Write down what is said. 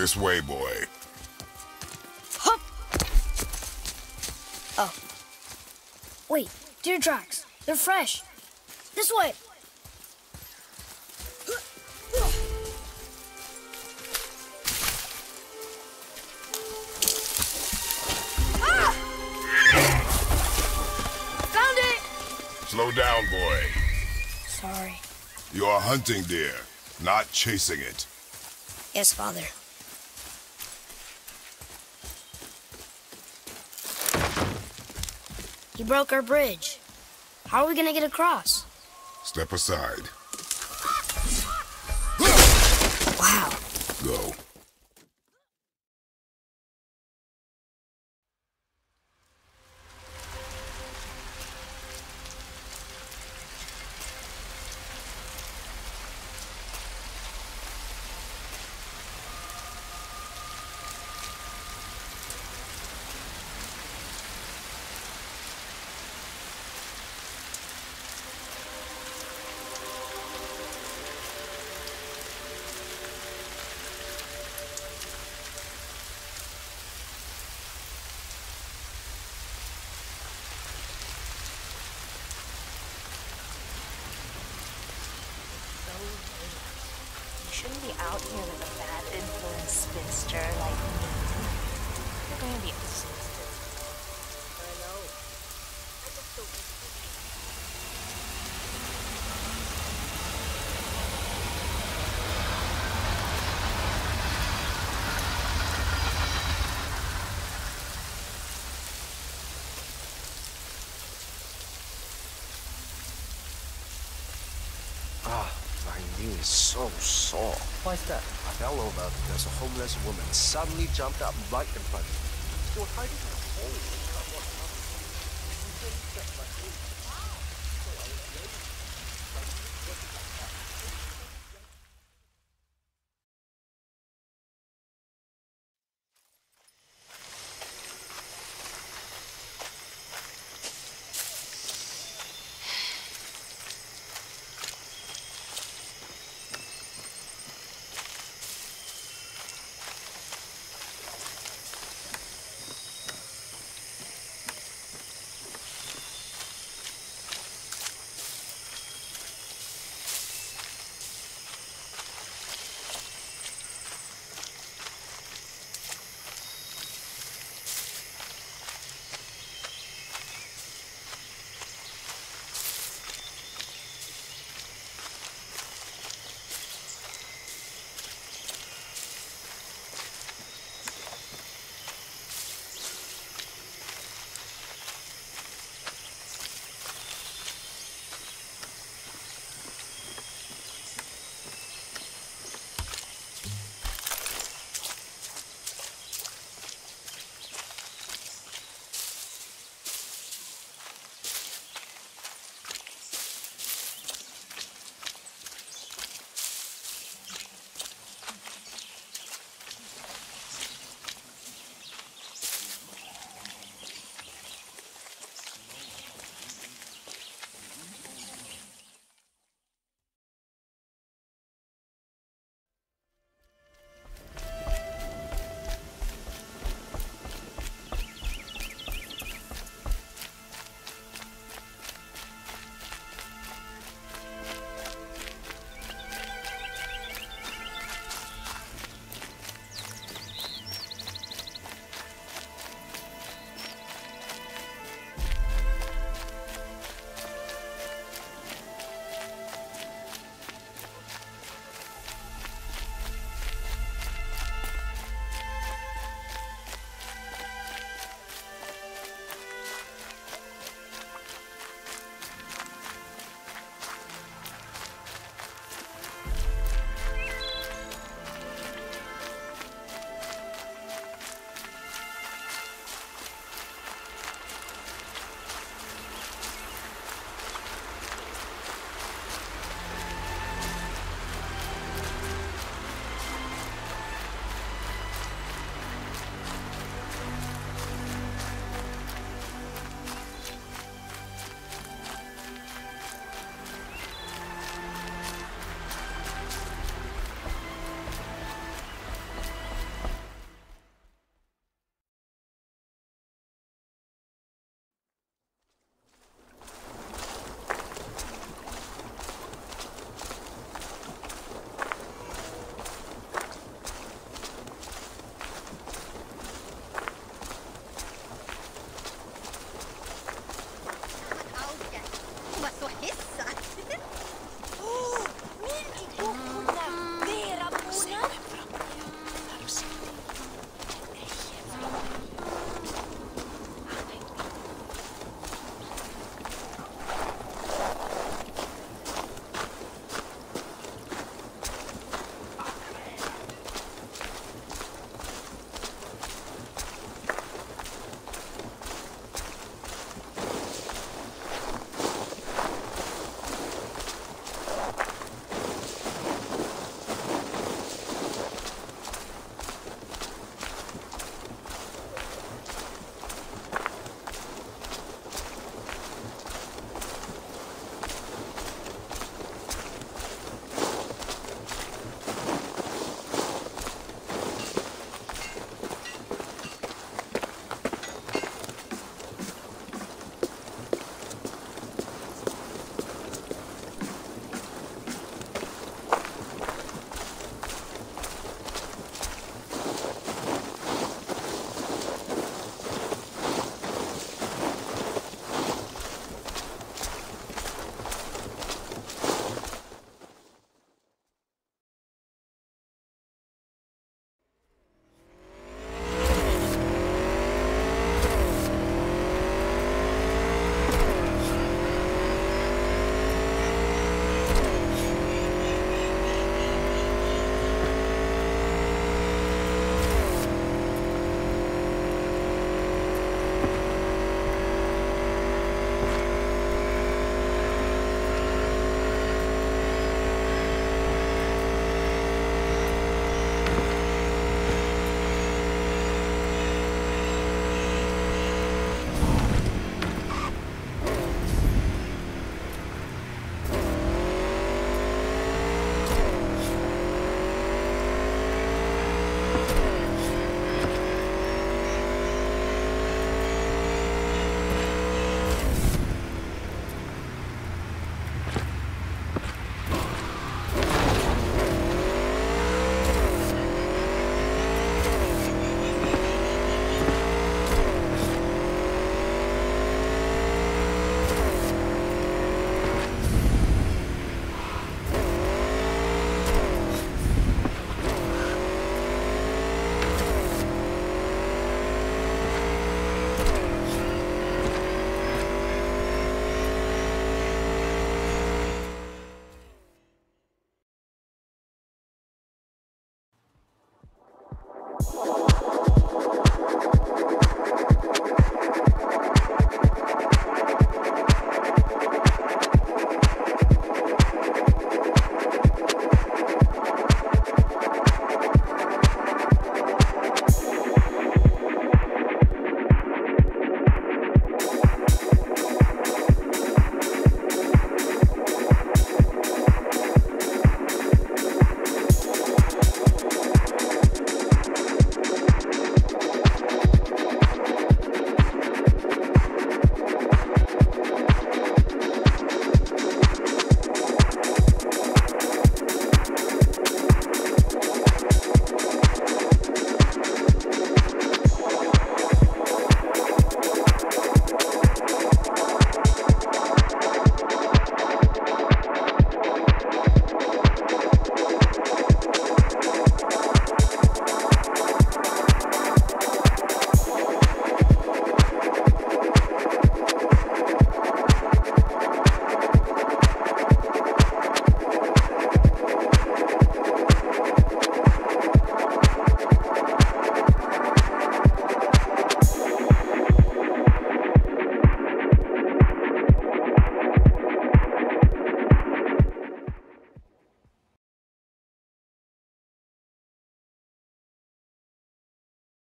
This way, boy. Hup! Oh. Wait, deer tracks. They're fresh. This way. Ah! Found it! Slow down, boy. Sorry. You are hunting deer, not chasing it. Yes, father. He broke our bridge. How are we gonna get across? Step aside. Wow. Go. Out here with a bad influence spinster like me. You're going to be exhausted. I know. I just don't Ah, my knee is so sore. Why's that? I fell over because a homeless woman suddenly jumped up right in front of me.